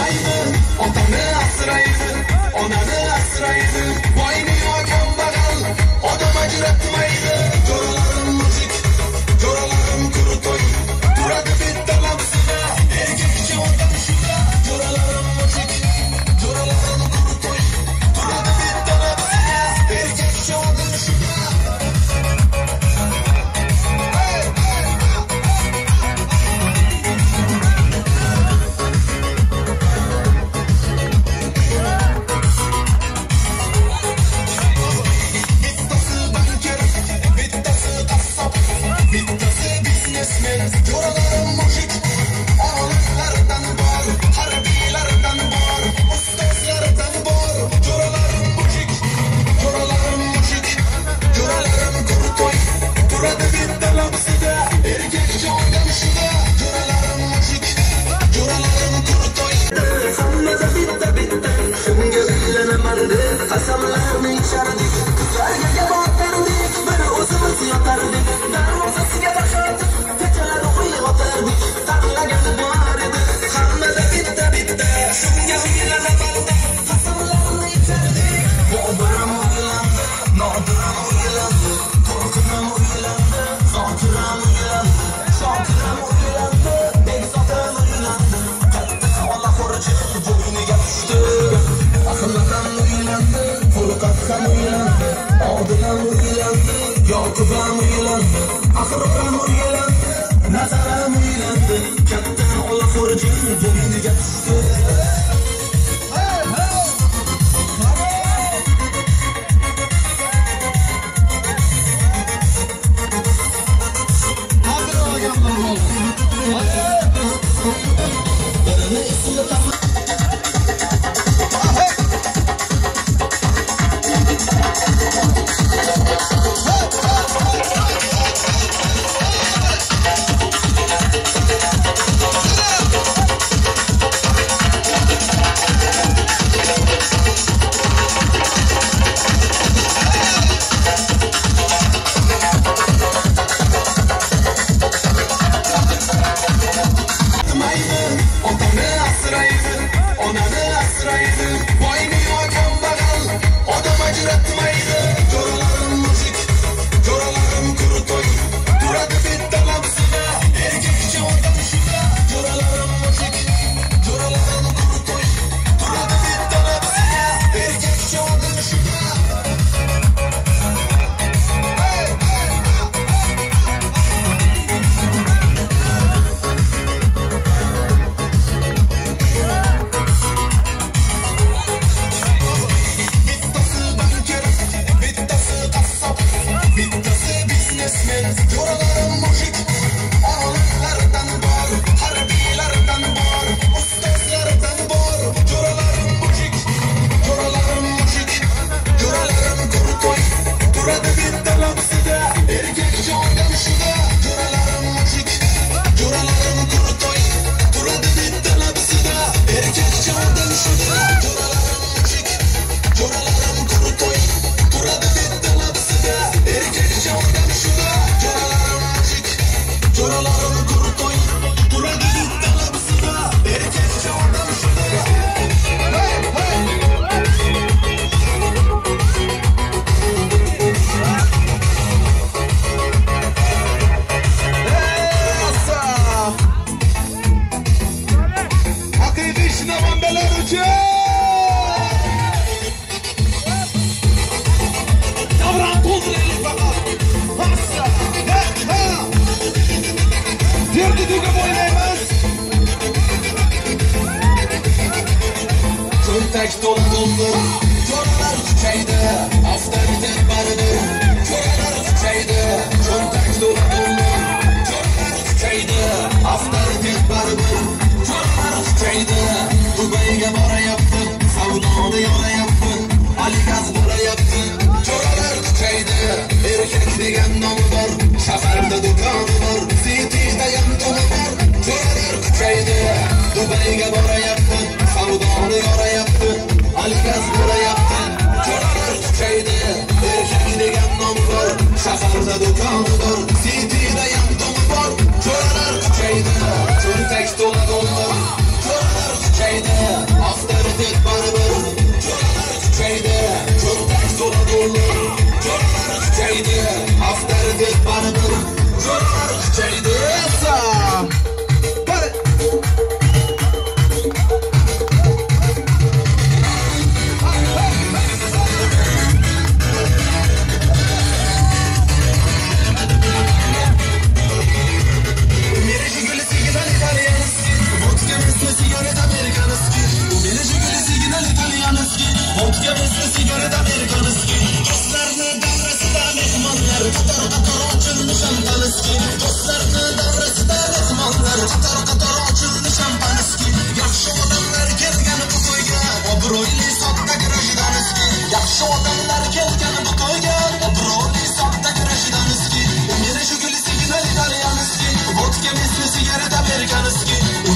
my Like some like me trying to ko'zim uylandi axir opam uylandi nazarim uylandi katta olaxo'rjin joyiga tushdi tek dolgundur Körler çiçeydi hafta bir tek barıdır. Körler çiçeydi kör tek dolgundur Körler çiçeydi hafta bir tek barıdır. Körler çiçeydi Dubai'ye bana yaptın Savunanı yana yaptın Ali Gaz bana yaptın Körler çiçeydi erkek degen namı var Şaferimde dur Safadona do campo.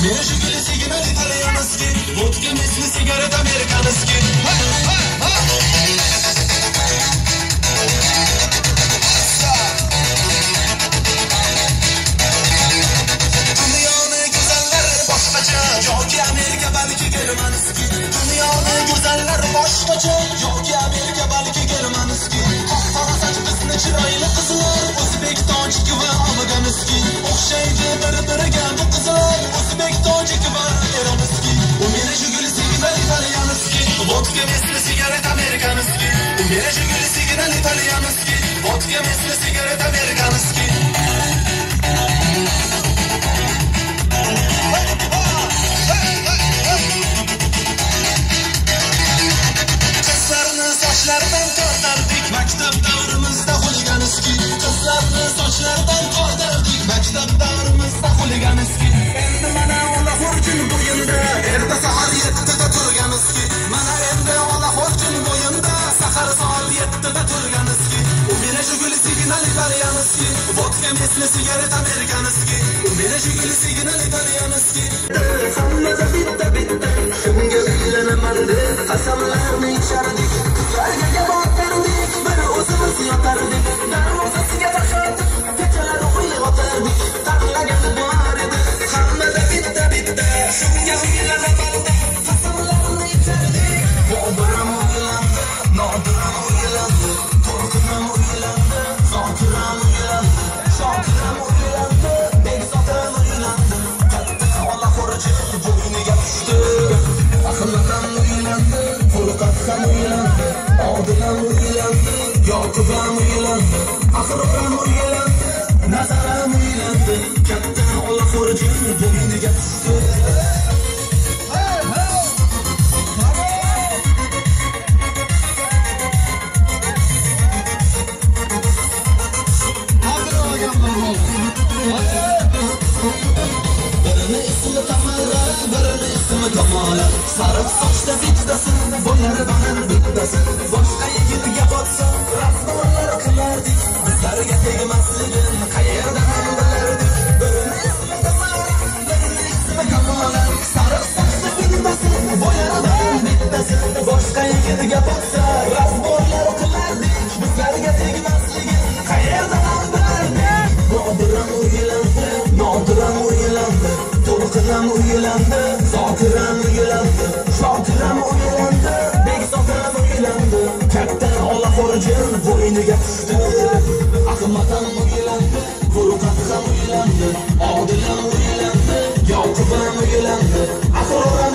Menajı gülesi gibi italiyanıski Vodka nesli sigaret amerikanıski Ha ha ha Dünyanın güzelleri boşlaca Yok ki Amerika belki Germaniski Ежели сигнал итальянский, водки вместо сигарет американский. Qizlarni sochlaridan tortardik maktab davrimizda tortardik maktab davrimizda xuliganiski mana shu signal italiyamizki hammada bitta bitta. Shunga uylanaman deb qasamlarni ichardik urgan uylandi axir otam uylandi nazarim uylandi katta olaxo'rjin bo'yniga tushdi birini ismi tamara birini ismi kamola sariq sochda bittasi Shokiram uylandi Zokiram uylandi o'ylandi bek Bekzotam o'ylandi Katta olaxo'rjin bo'yniga pushdi Ahmadam o'ylandi Qo'rqoq ham o'ylandi Odilam uylandi Yoqubam uylandi Axir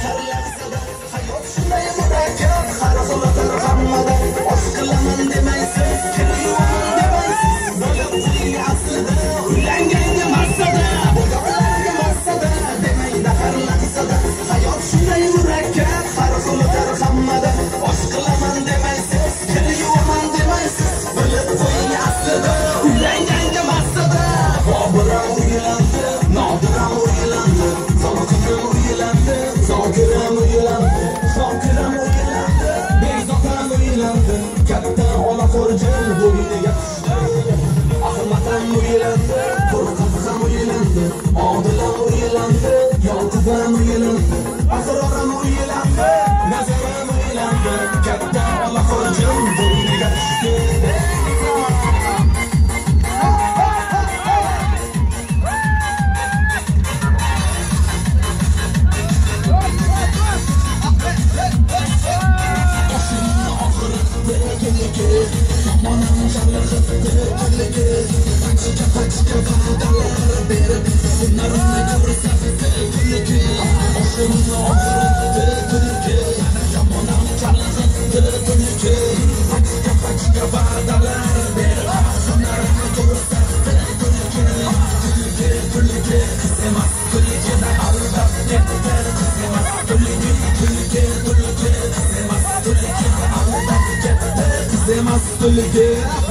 Hola. odila o'ylandi yolg'izim o'ylandi asrorim o'ylandi nazarim o'ylandi katta olaxo'jim bo'yniga tushdi Manam shalaqatdi, qiligi Still again.